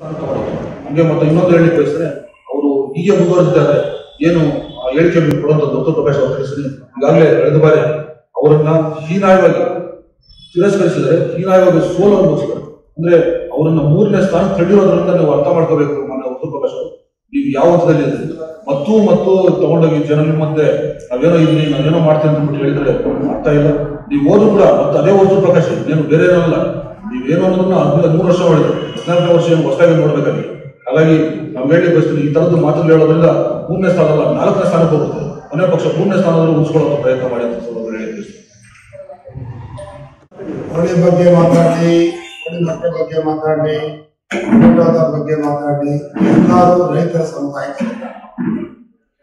ಹಂಗೆ ಮತ್ತೆ ಇನ್ನೊಂದು ಹೇಳಿ ಬಯಸಿದ್ರೆ ಅವರು ಹೀಗೆ ಮುಂದುವರೆದಿದ್ದಾರೆ. ಏನು ಹೇಳಿಕೆ ಕೊಡುವಂತ ಡಾಕ್ಟರ್ ಪ್ರಕಾಶ್ ಅವರು ತಿಳಿಸಿದ್ರೆ ಈಗಾಗಲೇ ಕಳೆದ ಬಾರಿ ಅವರನ್ನ ಹೀನಾಯವಾಗಿ ತಿರಸ್ಕರಿಸಿದರೆ ಹೀನಾಯವಾಗಿ ಸೋಲು ಅನುಭವಿಸಿದ್ದಾರೆ. ಅಂದ್ರೆ ಅವರನ್ನ ಮೂರನೇ ಸ್ಥಾನ ತಳ್ಳಿರೋದ್ರಿಂದ ನೀವು ಅರ್ಥ ಮಾಡ್ಕೋಬೇಕು ಮಾನ್ಯ ಡಾಕ್ಟರ್ ಪ್ರಕಾಶ್ ಅವರು. ನೀವು ಯಾವ ಹಂತದಲ್ಲಿ ಮತ್ತು ಮತ್ತು ತಗೊಂಡೋಗಿ ಜನರ ಮಧ್ಯೆ ನಾವೇನೋ ಇಲ್ಲಿ ನಾವೇನೋ ಮಾಡ್ತೀನಿ ಅಂದ್ಬಿಟ್ಟು ಬಿಟ್ಟು ಹೇಳಿದ್ರೆ ಅರ್ಥ ಇಲ್ಲ. ನೀವು ಓದು ಕೂಡ ಮತ್ತೆ ಅದೇ ಓದು ಪ್ರಕಾಶ್ ಏನು ಬೇರೆ ಏನೋ ಅಲ್ಲ. ನೀವೇನು ಅನ್ನೋದನ್ನ ಹದಿನೈದು ಮೂರು ವರ್ಷ ಮಾಡಿದ್ರು. ಹದಿನಾಲ್ಕನೇ ವರ್ಷ ಹೊಸದಾಗಿ ನೋಡ್ಬೇಕಾಗಿ. ಹಾಗಾಗಿ ನಾವು ಹೇಳಿ ಬಯಸ್ತೀವಿ ಈ ತರದ್ದು ಮಾತುಗಳು ಹೇಳೋದ್ರಿಂದ ಮೂರನೇ ಸ್ಥಾನ ಅಲ್ಲ ನಾಲ್ಕನೇ ಸ್ಥಾನಕ್ಕೆ ಹೋಗುತ್ತೆ. ಕೊನೆ ಪಕ್ಷ ಮೂರನೇ ಸ್ಥಾನದಲ್ಲಿ ಉಳಿಸ್ಕೊಳ್ಳೋ ಪ್ರಯತ್ನ ಮಾಡಿ ಅಂತ ಹೇಳಿ. ಬಗ್ಗೆ ಮಾತಾಡಿ ಮಕ್ಕಳ ಬಗ್ಗೆ ಮಾತಾಡಿ ಬಗ್ಗೆ ಮಾತಾಡಿ, ಎಲ್ಲರೂ ರೈತರ ಸಮುದಾಯ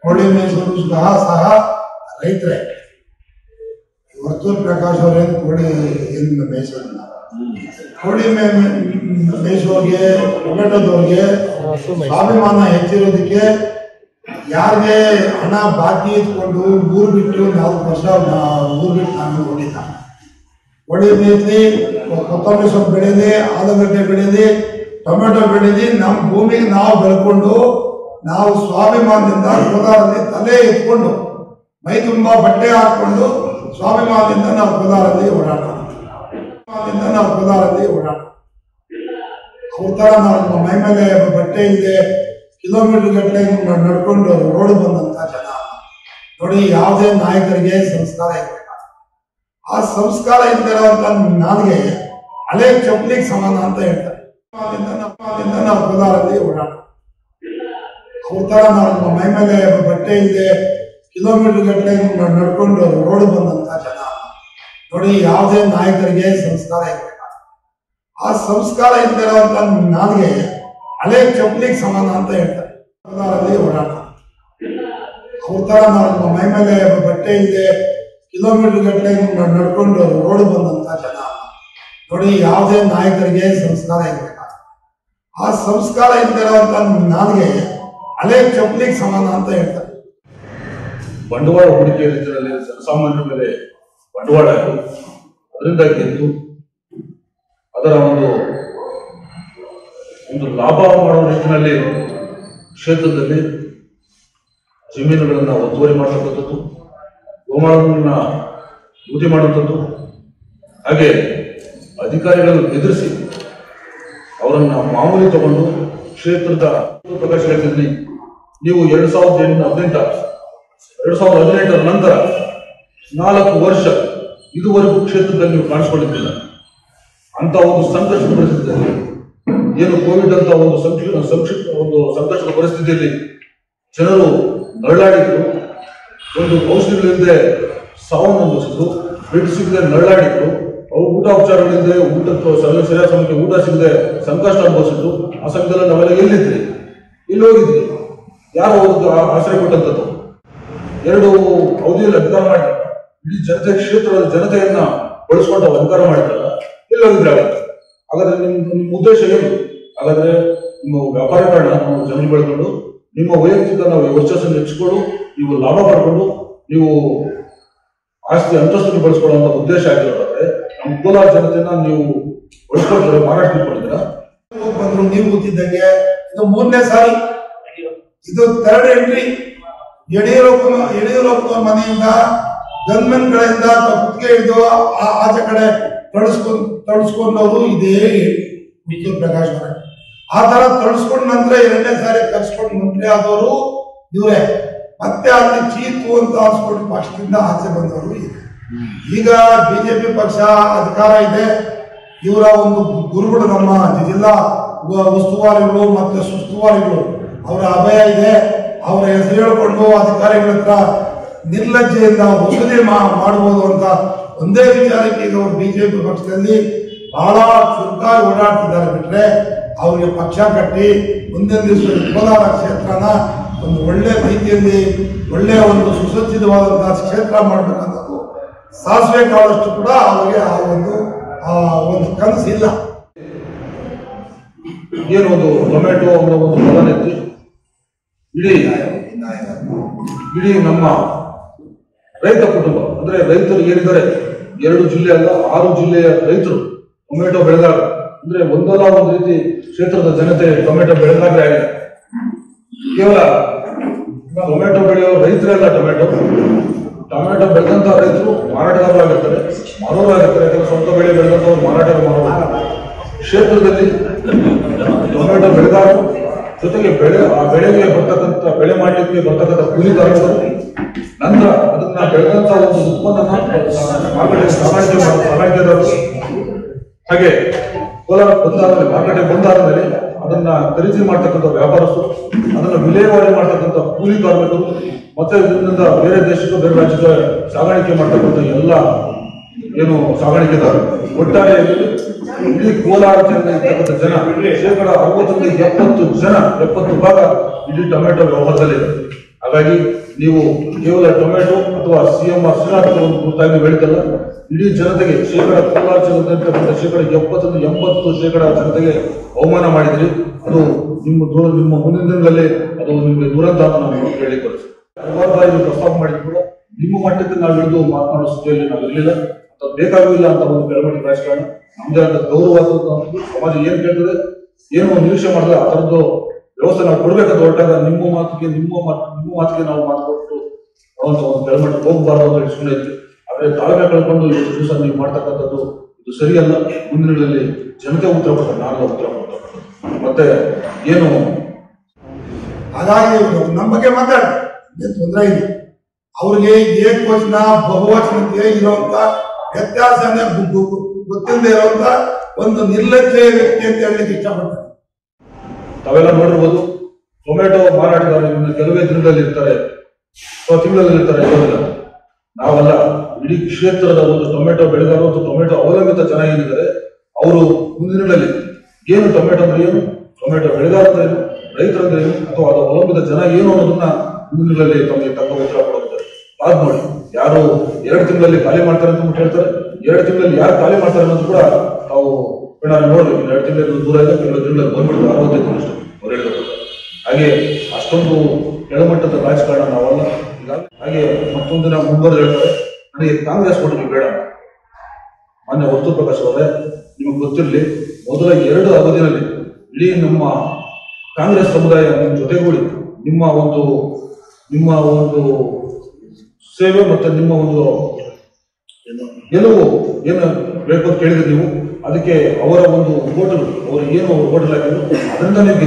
ಕೋಳಿ ಮೈಸೂರು ಸಹ ಸಹ ರೈತರೇ. ವರ್ತೂರ್ ಪ್ರಕಾಶ್ ಅವರೇನು ಕೋಳಿ ಏನು ಮೇಯಿಸೋದಿಲ್ಲ ಕೋಳಿ ಮೇಲೆ ಒಗ್ಗಟ್ಟದವ್ರಿಗೆ, ಸ್ವಾಭಿಮಾನ ಹೆಚ್ಚಿರೋದಕ್ಕೆ ಯಾರಿಗೆ ಹಣ ಬಾಕಿ ಇಟ್ಕೊಂಡು ಊರು ಬಿಟ್ಟು ನಾಲ್ಕು ವರ್ಷ ಊರು ಬಿಟ್ಟು ನಾನು ಹೊಡಿತ ಮೇತ್ರಿ ಕೊತ್ತಂಬರಿ ಸೊಪ್ಪು ಬೆಳೆದಿ, ಆಲೂಗಡ್ಡೆ ಬೆಳೆದಿ, ಟೊಮೆಟೊ ಬೆಳೆದಿ ನಮ್ಮ ಭೂಮಿಗೆ ನಾವು ಬೆಳ್ಕೊಂಡು, ನಾವು ಸ್ವಾಭಿಮಾನದಿಂದ ಕೋಲಾರಲ್ಲಿ ತಲೆ ಎತ್ಕೊಂಡು, ಮೈ ತುಂಬ ಬಟ್ಟೆ ಹಾಕೊಂಡು ಸ್ವಾಭಿಮಾನದಿಂದ ನಾವು ಕೋಲಾರಲ್ಲಿ ಸ್ವಾಭಿಮಾನದಿಂದ ನಾವು ಕೋಲಾರಲ್ಲಿ ಓಡಾಡ ಥರ ನಾವು ಮೈ ಮೇಲೆ ಬಟ್ಟೆ ಇದೆ ಕಿಲೋಮೀಟರ್ ಗಟ್ಟಲೆ ನಡ್ಕೊಂಡು ರೋಡ್ ಬಂದಂತ ಜನ. ನೋಡಿ, ಯಾವುದೇ ನಾಯಕರಿಗೆ ಸಂಸ್ಕಾರ ಇರಬೇಕು ಆ ಸಂಸ್ಕಾರ ಇಲ್ದಿರೋಂಥ ನನಗೆ ಹಳೆ ಚಪ್ಪಲಿಗೆ ಸಮಾನ ಅಂತ ಹೇಳ್ತಾರೆ. ನಾವು ಕೋಲಾರಲ್ಲಿ ಓಡಾಡ ಥರ ನಾವು ಮೈ ಮೇಲೆ ಬಟ್ಟೆ ಇದೆ ಕಿಲೋಮೀಟರ್ ಗಟ್ಟಲೆ ನಡ್ಕೊಂಡು ರೋಡ್ ಬಂದಂತ ಜನ. ನೋಡಿ, ಯಾವುದೇ ನಾಯಕರಿಗೆ ಸಂಸ್ಕಾರ ಇರಬೇಕು ಆ ಸಂಸ್ಕಾರ ಇಲ್ದಿರೋಂಥ ನಾಲ್ಗೆ ಹಳೆ ಚಪ್ಪಲಿಗೆ ಸಮಾನ ಅಂತ ಹೇಳ್ತಾರೆ. ಓಡಾಟ ಅವ್ರ ತರ ನಾವು ಮೈ ಮೇಲೆ ಬಟ್ಟೆ ಇಲ್ಲದೆ ಕಿಲೋಮೀಟರ್ ಗಟ್ಟಲೆ ನಡ್ಕೊಂಡು ರೋಡ್ ಬಂದಂತ ಜನ. ನೋಡಿ, ಯಾವುದೇ ನಾಯಕರಿಗೆ ಸಂಸ್ಕಾರ ಇರಬೇಕು ಆ ಸಂಸ್ಕಾರ ಇಲ್ದಿರೋಂಥ ನಾಲ್ಗೆ ಹಳೆ ಚಪ್ಪಲಿಗೆ ಸಮಾನ ಅಂತ ಹೇಳ್ತಾರೆ. ಬಂಡವಾಳ ಹೂಡಿಕೆ ಜನಸಾಮಾನ್ಯರ ಮೇಲೆ ಬಂಡವಾಳ ಅದರಿಂದ ಗೆದ್ದು ಅದರ ಒಂದು ಒಂದು ಲಾಭ ಮಾಡುವ ನಿಟ್ಟಿನಲ್ಲಿ ಕ್ಷೇತ್ರದಲ್ಲಿ ಜಮೀನುಗಳನ್ನು ಒತ್ತುವರಿ ಮಾಡತಕ್ಕಂಥದ್ದು, ಗೋಮಾಳಗಳನ್ನ ಲೂಟಿ ಮಾಡುವಂಥದ್ದು, ಹಾಗೆ ಅಧಿಕಾರಿಗಳನ್ನು ಎದುರಿಸಿ ಅವರನ್ನು ಮಾಮೂಲಿ ತಗೊಂಡು ಕ್ಷೇತ್ರದ ಪ್ರಕಾಶ್ ಹೇಳ್ತಿದ್ದೀನಿ ನೀವು ಎರಡು ಸಾವಿರದ ಎಂಟು ಹದಿನೆಂಟು, ಎರಡು ಸಾವಿರದ ಹದಿನೆಂಟರ ನಂತರ ನಾಲ್ಕು ವರ್ಷ ಇದುವರೆಗೂ ಕ್ಷೇತ್ರದಲ್ಲಿ ನೀವು ಕಾಣಿಸ್ಕೊಳ್ಳುತ್ತಿಲ್ಲ ಅಂತ ಒಂದು ಸಂಕಷ್ಟದ ಪರಿಸ್ಥಿತಿಯಲ್ಲಿ, ಏನು ಕೋವಿಡ್ ಅಂತ ಒಂದು ಸಂಕ್ಷಿಪ್ತ ಸಂಕ್ಷಿಪ್ತ ಒಂದು ಸಂಕಷ್ಟದ ಪರಿಸ್ಥಿತಿಯಲ್ಲಿ ಜನರು ನರಳಾಡಿದ್ರು ಒಂದು ಔಷಧಿಗಳಿಲ್ಲದೆ ಸಾವನ್ನು ಅನುಭವಿಸಿದ್ರು ಬೆಡ್ ಸಿಗದೆ ನರಳಾಡಿದ್ರು ಅವ್ರು ಊಟ ಉಪಚಾರಗಳಿಲ್ಲದೆ ಊಟ ಸರಿಯಾದ ಸರಿಯಾದ ಸಮಯಕ್ಕೆ ಊಟ ಸಿಗದೆ ಸಂಕಷ್ಟ ಅನುಭವಿಸಿದ್ರು. ಆ ಸಮಯದಲ್ಲಿ ನಾವೆಲ್ಲ ಎಲ್ಲಿದ್ರಿ ಇಲ್ಲಿ ಹೋಗಿದ್ವಿ ಯಾರು ಆಶ್ರಯ ಕೊಟ್ಟಂಥದ್ದು. ಎರಡು ಅವಧಿಯಲ್ಲಿ ಅಧಿಕಾರ ಮಾಡಿ ಇಡೀ ಜನತೆ ಕ್ಷೇತ್ರದ ಜನತೆಯನ್ನ ಬಳಸ್ಕೊಂಡು ಅಲಂಕಾರ ಇಲ್ಲ ಅಂದ್ರೆ ಹೋಗಿದ್ರೆ ಹಾಗಾದ್ರೆ ನಿಮ್, ನಿಮ್ಮ ಉದ್ದೇಶ ಏನು? ಹಾಗಾದ್ರೆ ನಿಮ್ಮ ವ್ಯಾಪಾರೀಕರಣ ನಾವು ಜಮೀನು ಬೆಳ್ಕೊಂಡು, ನಿಮ್ಮ ವೈಯಕ್ತಿಕ ನಾವು ವರ್ಚಸ್ಸನ್ನು ಹೆಚ್ಚಿಕೊಂಡು ನೀವು ಲಾಭ ಪಡ್ಕೊಂಡು ನೀವು ಆಸ್ತಿ ಅಂತಸ್ತನ್ನು ಬಳಸ್ಕೊಳ್ಳುವಂತ ಉದ್ದೇಶ ಆಗಿರೋದಾದ್ರೆ, ನಮ್ಮ ಕೋಲಾರ ಜನತೆಯನ್ನ ನೀವು ಬಳಸ್ಕೊಳ್ತಾರೆ ಮಾರಾಟ ಹೋಗ್ ಬಂದ್ರು ನೀವು ಗೊತ್ತಿದ್ದಂಗೆ ಇದು ಮೂರನೇ ಸಾರಿ. ಇದು ಥರ್ಡ್ ಎಂಟ್ರಿ ಯಡಿಯೂರಪ್ಪ, ಯಡಿಯೂರಪ್ಪನವ್ರ ಮನೆಯಿಂದ ಗನ್ಮೆನ್ ಕಡೆಯಿಂದ ತಪ್ಪಿಗೆ ಆ- ಆಚೆ ಕಡೆ ತಳಿಸ್ಕೊಂಡ್, ತಳಿಸ್ಕೊಂಡವರು ಇದೇ ವಿಜಯ ಪ್ರಕಾಶ್ ಅವರೇ. ಆ ತರ ತಳಿಸ್ಕೊಂಡು ನಂತರ ಎರಡನೇ ಸಾರಿ ಕರ್ಸ್ಕೊಂಡು ಮಂತ್ರಿ ಆದವರು ಇವರೇ. ಮತ್ತೆ ಅಲ್ಲಿ ಚೀತು ಅಂತ ಆಸ್ಕೊಂಡು ಪಕ್ಷದಿಂದ ಆಚೆ ಬಂದವರು ಇದೆ ಈಗ ಬಿಜೆಪಿ ಪಕ್ಷ ಅಧಿಕಾರ ಇದೆ. ಇವರ ಒಂದು ಗುರುಗಳು ನಮ್ಮ ಜಿಲ್ಲಾ ಉಸ್ತುವಾರಿಗಳು ಮತ್ತೆ ಸುಸ್ತುವಾರಿಗಳು. ಅವರ ಅಭಯ ಇದೆ. ಅವರ ಹೆಸರು ಹೇಳ್ಕೊಂಡು ಅಧಿಕಾರಿಗಳ ಹತ್ರ ನಿರ್ಲಜ್ಜೆಯಿಂದ ವಸೂಲಿ ಮಾ- ಮಾಡಬಹುದು ಅಂತ ಒಂದೇ ವಿಚಾರಕ್ಕೆ ಈಗ ಅವರು ಬಿಜೆಪಿ ಪಕ್ಷದಲ್ಲಿ ಬಹಳ ಚುರುಕಾಗಿ ಓಡಾಡ್ತಿದ್ದಾರೆ ಬಿಟ್ರೆ ಅವರಿಗೆ ಪಕ್ಷ ಕಟ್ಟಿ ಮುಂದಿನ ಕೋಲಾರ ಕ್ಷೇತ್ರನ ಒಂದು ಒಳ್ಳೆ ರೀತಿಯಲ್ಲಿ ಒಳ್ಳೆಯ ಒಂದು ಸುಸಜ್ಜಿತವಾದಂತಹ ಕ್ಷೇತ್ರ ಮಾಡಬೇಕನ್ನೋದು ಸಾಸಿವೆ ಕಾಳಷ್ಟು ಕೂಡ ಅವರಿಗೆ ಆ ಒಂದು ಆ ಒಂದು ಕನಸಿಲ್ಲ. ಏನು ಒಂದು ಟೊಮೆಟೊ ಅನ್ನೋ ಒಂದು ಪದನೆತ್ತಿ ಇಡೀ ಇಡೀ ನಮ್ಮ ರೈತ ಕುಟುಂಬ, ಅಂದ್ರೆ ರೈತರು ಏನಿದ್ದಾರೆ, ಎರಡು ಜಿಲ್ಲೆ ಅಲ್ಲ, ಆರು ಜಿಲ್ಲೆಯ ರೈತರು ಟೊಮೆಟೊ ಬೆಳೆದಾಗ ಅಂದ್ರೆ ಒಂದಲ್ಲ ಒಂದು ರೀತಿ ಕ್ಷೇತ್ರದ ಜನತೆ ಟೊಮೆಟೊ ಬೆಳೆದಾಗಲೇ ಆಗಿದೆ. ಕೇವಲ ಟೊಮೆಟೊ ಬೆಳೆಯುವ ರೈತರೆಲ್ಲ ಟೊಮೆಟೊ. ಟೊಮೆಟೊ ಬೆಳೆದಂತ ರೈತರು ಮಾರಾಟಗಾರರಾಗಿರ್ತಾರೆ ಆಗಿರ್ತಾರೆ ಮಾರೋರು ಆಗಿರ್ತಾರೆ ಯಾಕಂದ್ರೆ ಸ್ವಂತ ಬೆಳೆ ಬೆಳೆದಂತ ಮಾರಾಟ ಮಾಡೋರು ಕ್ಷೇತ್ರದಲ್ಲಿ ಟೊಮೆಟೊ ಬೆಳೆಗಾರರು ಜೊತೆಗೆ ಬೆಳೆ ಆ ಬೆಳೆಗೆ ಬರ್ತಕ್ಕಂಥ ಬೆಳೆ ಮಾಡಲಿಕ್ಕೆ ಬರ್ತಕ್ಕಂಥ ಕೂಲಿಗಾರರು ನಂತರ ಅದನ್ನ ಬೆಳೆದಂತ ಒಂದು ಉತ್ಪನ್ನ ಮಾರ್ಕೆಟ್ ಸಾಗಾಣಿಕೆ ಮಾಡೋ ಸಾಗಾಣಿಕೆದಾರರು ಹಾಗೆ ಕೋಲಾರ ಬಂದಾದ್ಮೇಲೆ ಮಾರುಕಟ್ಟೆ ಬಂದಾದ್ಮೇಲೆ ಅದನ್ನ ಖರೀದಿ ಮಾಡ್ತಕ್ಕಂಥ ವ್ಯಾಪಾರಸ್ಥರು, ಅದನ್ನ ವಿಲೇವಾರಿ ಮಾಡ್ತಕ್ಕಂಥ ಕೂಲಿ ಕಾರ್ಮಿಕರು ಮತ್ತೆ ಇದರಿಂದ ಬೇರೆ ದೇಶದ ಬೇರೆ ರಾಜ್ಯದ ಸಾಗಾಣಿಕೆ ಮಾಡ್ತಕ್ಕಂಥ ಎಲ್ಲ ಏನು ಸಾಗಾಣಿಕೆದಾರರು? ಒಟ್ಟಾರೆ ಇಡೀ ಕೋಲಾರ ಜಿಲ್ಲೆ ಇರ್ತಕ್ಕಂಥ ಜನ, ಶೇಕಡ ಅರವತ್ತರಿಂದ ಎಪ್ಪತ್ತು ಜನ, ಎಪ್ಪತ್ತು ಭಾಗ ಇಡೀ ಟೊಮೆಟೊ ವ್ಯವಹಾರದಲ್ಲಿದೆ ಹಾಗಾಗಿ ನೀವು ಕೇವಲ ಟೊಮೆಟೊ ಅಥವಾ ಸಿ ಎಂ ಆರ್ ಶ್ರೀನಾಥ್ ಕುರಿತಾಗಿ ಬೆಳೀತಲ್ಲ ಇಡೀ ಜನತೆಗೆ ಶೇಕಡ ಕೋಲಾರ ಇರ್ತಕ್ಕಂಥ ಶೇಕಡ ಎಪ್ಪತ್ತರಿಂದ ಎಂಬತ್ತು ಶೇಕಡ ಜನತೆಗೆ ಅವಮಾನ ಮಾಡಿದ್ರಿ. ಅದು ನಿಮ್ಮ ದೂರ ನಿಮ್ಮ ಮುಂದಿನ ದಿನದಲ್ಲಿ ಅದು ನಿಮಗೆ ದುರಂತ ನಾವು ಹೇಳಿ ಬಯಸ್ತೀವಿ ಹಲವಾರು ಬಾರಿ ನೀವು ಪ್ರಸ್ತಾಪ ಮಾಡಿದ್ರು ನಿಮ್ಮ ಮಟ್ಟಕ್ಕೆ ನಾವು ಹಿಡಿದು ಮಾತನಾಡೋ ಸ್ಥಿತಿಯಲ್ಲಿ ನಾವು ಇರಲಿಲ್ಲ ಬೇಕಾಗಿಲ್ಲ ಅಂತ ಒಂದು ಬೆಳವಣಿಗೆ ರಾಜಕಾರಣ ನಮ್ದೇ ಆದ ಗೌರವ ಸಮಾಜ ಏನ್ ಕೇಳ್ತದೆ ಏನು ನಿರೀಕ್ಷೆ ಮಾಡಿದ್ರೆ ಆ ವ್ಯವಸ್ಥೆ ನಾವು ಕೊಡ್ಬೇಕಂತ ಹೊರಟಾಗ ನಿಮ್ಮ ಮಾತಿಗೆ, ನಿಮ್ಮ ಮಾತು, ನಿಮ್ಮ ಮಾತಿಗೆ ನಾವು ಮಾತು ಕೊಟ್ಟು ಒಂದು ಬೆಳವಣಿಗೆ ಹೋಗಬಾರ್ದು ಅಂತ ಸುಮ್ಮನೆ ಇತ್ತು ಆದ್ರೆ ತಾಳ್ಮೆ ಕಳ್ಕೊಂಡು ಇಷ್ಟು ದಿವಸ ನೀವು ಮಾಡ್ತಕ್ಕಂಥದ್ದು ಇದು ಸರಿಯಲ್ಲ. ಮುಂದಿನ ದಿನಗಳಲ್ಲಿ ಜನತೆ ಉತ್ತರ ಕೊಡ್ತಾರೆ ನಾನು ಉತ್ತರ ಮತ್ತೆ ಏನು? ಹಾಗಾಗಿ ನಮ್ಮ ಬಗ್ಗೆ ಮಾತಾಡಿ ಏನ್ ತೊಂದರೆ ಇಲ್ಲ. ಅವ್ರಿಗೆ ಏಕವಚನ ಬಹುವಚನ ಇರುವಂತ ವ್ಯತ್ಯಾಸನೇ ಗೊತ್ತಿಲ್ಲದೆ ಇರುವಂತ ಒಂದು ನಿರ್ಲಜ್ಜೆಯ ವ್ಯಕ್ತಿ ಅಂತ ಹೇಳಲಿಕ್ಕೆ ಇಷ್ಟಪಡ್ತಾರೆ ತಾವೆಲ್ಲ ನೋಡಿರ್ಬೋದು ಟೊಮೆಟೊ ಮಾರಾಟಗಾರರು ಕೆಲವೇ ದಿನದಲ್ಲಿ ಇರ್ತಾರೆ. ಅಥವಾ ತಿಂಗಳಲ್ಲಿ ಇರ್ತಾರೆ ನಾವಲ್ಲ ಇಡೀ ಕ್ಷೇತ್ರದ ಒಂದು ಟೊಮೆಟೊ ಬೆಳೆಗಾರರು ಮತ್ತು ಟೊಮೆಟೊ ಅವಲಂಬಿತ ಜನ ಏನಿದ್ದಾರೆ ಅವರು ಮುಂದಿನಲ್ಲಿ ಏನು ಟೊಮೆಟೊ ಏನು, ಟೊಮೆಟೊ ಬೆಳೆದಾರ ಏನು ರೈತರಂದ್ರೆ ಏನು ಅಥವಾ ಅದು ಅವಲಂಬಿತ ಜನ ಏನು ಅನ್ನೋದನ್ನ ಮುಂದಿನ ದಿನಗಳಲ್ಲಿ ತಮಗೆ ತಕ್ಕ ಕೊಡುತ್ತಾರೆ ನೋಡಿ, ಯಾರು ಎರಡು ತಿಂಗಳಲ್ಲಿ ಖಾಲಿ ಮಾಡ್ತಾರೆ ಅಂತ ಹೇಳ್ತಾರೆ. ಎರಡು ತಿಂಗಳಲ್ಲಿ ಯಾರು ಖಾಲಿ ಮಾಡ್ತಾರೆ ಅನ್ನೋದು ಕೂಡ ನಾವು ನೋಡ್ಬೇಕು. ಇನ್ನು ಎರಡು ತಿಂಗಳಲ್ಲಿ ದೂರ ಇದೆ, ಕೆಲವು ತಿಂಗಳಲ್ಲಿ ಬಂದ್ಬಿಟ್ಟು ಅರವತ್ತೈದು ಅಷ್ಟು ಅವ್ರು ಹೇಳಿದ ಹಾಗೆ ಅಷ್ಟೊಂದು ಕೆಳಮಟ್ಟದ ರಾಜಕಾರಣ ನಾವಲ್ಲ. ಹಾಗೆ ಮತ್ತೊಂದಿನ ಮುಂಬರು ಹೇಳ್ತಾರೆ. ನನಗೆ ಕಾಂಗ್ರೆಸ್ ಕೊಟ್ಟು ಬೇಡ. ಮಾನ್ಯ ವಸ್ತು ಪ್ರಕಾಶ್ ಅವರೇ, ನಿಮಗೆ ಗೊತ್ತಿರಲಿ, ಮೊದಲ ಎರಡು ಅವಧಿನಲ್ಲಿ ಇಡೀ ನಮ್ಮ ಕಾಂಗ್ರೆಸ್ ಸಮುದಾಯ ನಿಮ್ಮ ಜೊತೆಗೂಡಿ, ನಿಮ್ಮ ಒಂದು ನಿಮ್ಮ ಒಂದು ಸೇವೆ ಮತ್ತೆ ನಿಮ್ಮ ಒಂದು ಗೆಲುವು ಏನು ಬೇಕು ಅಂತ ಕೇಳಿದ್ರೆ ನೀವು ಅದಕ್ಕೆ ಅವರ ಒಂದು ಹೋಟೆಲ್ ಅವರು ಏನು ಓಟಲ್ ಹಾಕಿದ್ರು ಅದರಿಂದ ನೀವು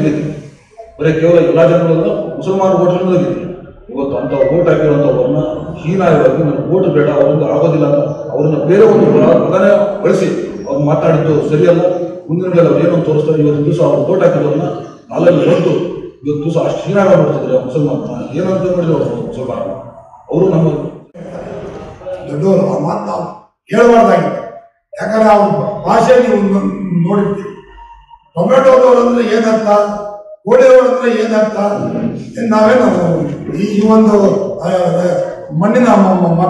ಬರೀ ಕೇವಲ ಎಲ್ಲ ಜನಗಳಲ್ಲ ಮುಸಲ್ಮಾನ ಹೋಟೆಲ್ನಿಂದ ಗೆದ್ದಿದ್ದೀರಿ. ಇವತ್ತು ಅಂತ ಓಟ್ ಹಾಕಿರುವಂತವ್ರನ್ನ ಹೀನಾಯವಾಗಿ ನನಗೆ ಓಟ್ ಬೇಡ ಅವರಿಂದ ಆಗೋದಿಲ್ಲ ಅಂತ ಅವ್ರನ್ನ ಬೇರೆ ಒಂದು ಮಗನೇ ಬಳಸಿ ಅವ್ರು ಮಾತಾಡಿದ್ದು ಸರಿಯಲ್ಲ. ಮುಂದಿನ ಅವ್ರು ಏನೋ ತೋರಿಸ್ತಾರೆ ಇವತ್ತು ದಿವಸ ಅವ್ರು ಓಟ್ ಹಾಕಿರೋದನ್ನ ನಾಲ್ಕು ಬಂತು ಇವತ್ತು ದಿವಸ ಅಷ್ಟು ಹೀನಾಗ ಮಾಡ್ತಿದ್ರೆ ಮುಸಲ್ಮಾನ. ಏನಂತ ನೋಡಿದ್ರು ಅವ್ರು ಮುಸಲ್ಮಾನ ಅವರು ನಮ್ಮ ದೊಡ್ಡವರು, ಆ ಮಾತು ನಾವು ಹೇಳಬಾರ್ದಾಗಿದೆ. ಯಾಕಂದ್ರೆ ಅವ್ರ ಭಾಷೆ ನೀವು ನೋಡಿರ್ತೀವಿ. ಟೊಮೆಟೋದವ್ರು ಅಂದ್ರೆ ಏನರ್ಥ? ಕೋಳಿಯವರು ಅಂದ್ರೆ ಏನರ್ಥ ಏನ್ ನಾವೇನು ಈ ಒಂದು ಮಣ್ಣಿನ ಮ- ಮ-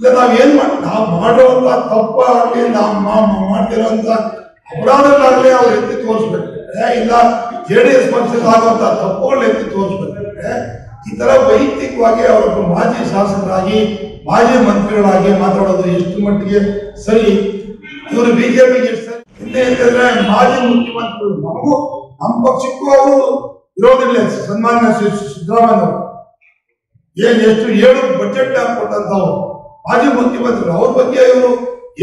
ಇಲ್ಲ, ನಾವು ಏನ್ ಮಾಡಿ ನಾವು ಮಾಡುವಂತ ತಪ್ಪಾಗ್ಲಿ, ನಾವು ಮಾ- ಮಾ- ಮಾಡ್ತಿರೋಂತ ಅಪರಾಧಗಳಾಗಲಿ ಅವ್ರು ಎತ್ತಿ ತೋರಿಸ್ಬೇಕು. ಇಲ್ಲ, ಜೆ ಡಿ ಎಸ್ ಪಕ್ಷದಲ್ಲಿ ಆಗುವಂತ ತಪ್ಪುಗಳು ಎತ್ತಿ ತೋರಿಸ್ಬೇಕ್ರೆ ಈ ತರ ವೈಯಕ್ತಿಕವಾಗಿ ಅವರೊಬ್ಬ ಮಾಜಿ ಶಾಸಕರಾಗಿ, ಮಾಜಿ ಮಂತ್ರಿಗಳಾಗಿ ಮಾತಾಡೋದು ಎಷ್ಟು ಮಟ್ಟಿಗೆ ಸರಿ? ಇವರು ಬಿಜೆಪಿಗೆ ಎಷ್ಟು ಸರಿ. ಹಿಂದೆ ಹೇಳಿದ್ರೆ ಮಾಜಿ ಮುಖ್ಯಮಂತ್ರಿಗಳು ನಮಗೂ, ನಮ್ಮ ಪಕ್ಷಕ್ಕೂ ಅವರು ಇರೋದಿಲ್ಲ ಸನ್ಮಾನ್ಯ ಸಿದ್ದರಾಮಯ್ಯ ಅವರು. ಏನ್ ಎಷ್ಟು ಏಳು ಬಜೆಟ್ ಕೊಟ್ಟಂತವ್ರು ಮಾಜಿ ಮುಖ್ಯಮಂತ್ರಿಗಳು ಅವ್ರ ಬಗ್ಗೆ ಇವರು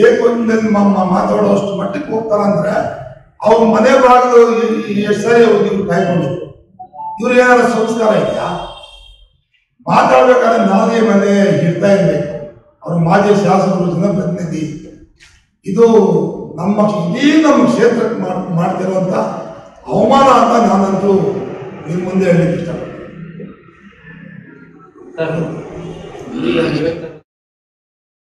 ಏಕವಚನದಲ್ಲಿ ಮಾತಾಡೋ ಅಷ್ಟು ಮಾತಾಡೋಷ್ಟು ಮಟ್ಟಕ್ಕೆ ಹೋಗ್ತಾರಂದ್ರೆ ಅವ್ರ ಮನೆ ಭಾಗದ ಎಷ್ಟು ಸರಿ ಅವ್ರಿಗೆ ಇವ್ರು ಕಾಯ್ಕೊಂಡಿದ್ರು. ಇವ್ರು ಏನಾರ ಸಂಸ್ಕಾರ ಇದೆಯಾ? ಮಾತಾಡ್ಬೇಕಾದ್ರೆ ನಾವೇ ಮನೆ ಹಿಡ್ತಾ ಇರಬೇಕು. ಅವರು ಮಾಜಿ ಶಾಸಕರು ಜನಪ್ರತಿನಿಧಿ ಇದು ನಮ್ಮ ಇಡೀ ನಮ್ಮ ಕ್ಷೇತ್ರಕ್ಕೆ ಮಾಡ್- ಮಾಡ್ತಿರುವಂತ ಅವಮಾನ ಅಂತ ನಾನಂತೂ ನಿಮ್ಮ ಮುಂದೆ ಹೇಳಲಿಕ್ಕೆ ಇಷ್ಟಪಡ್ತೀನಿ.